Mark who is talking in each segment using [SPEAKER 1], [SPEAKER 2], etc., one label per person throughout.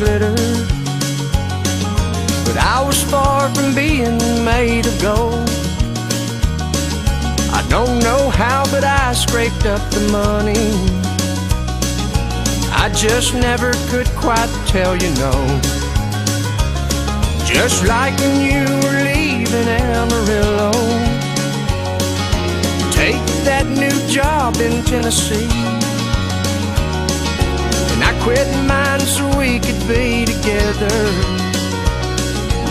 [SPEAKER 1] glitter. But I was far from being made of gold. I don't know how, but I scraped up the money. I just never could quite tell you no. Just like when you were leaving Amarillo. Take that new job in Tennessee. I quit mine so we could be together.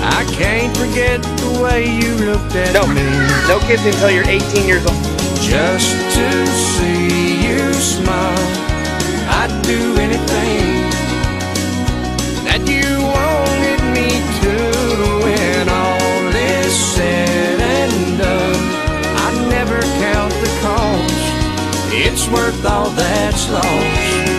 [SPEAKER 1] I can't forget the way you looked at
[SPEAKER 2] No,
[SPEAKER 1] me.
[SPEAKER 2] no kids until you're 18 years old.
[SPEAKER 1] Just to see you smile, I'd do anything that you wanted me to. When all is said and done, I'd never count the cost. It's worth all that's lost.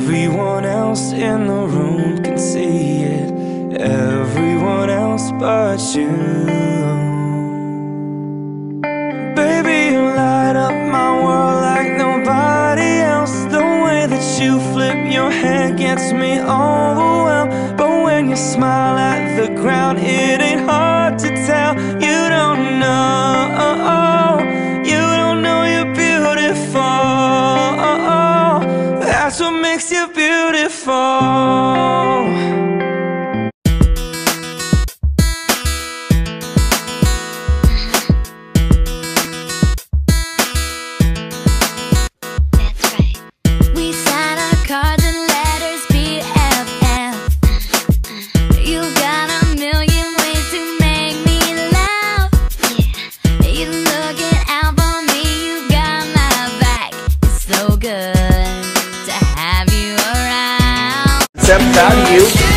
[SPEAKER 3] Everyone else in the room can see it. Everyone else but you. Baby, you light up my world like nobody else. The way that you flip your hair gets me overwhelmed. But when you smile at the ground, it ain't hard makes you beautiful.
[SPEAKER 4] Cards
[SPEAKER 2] without you,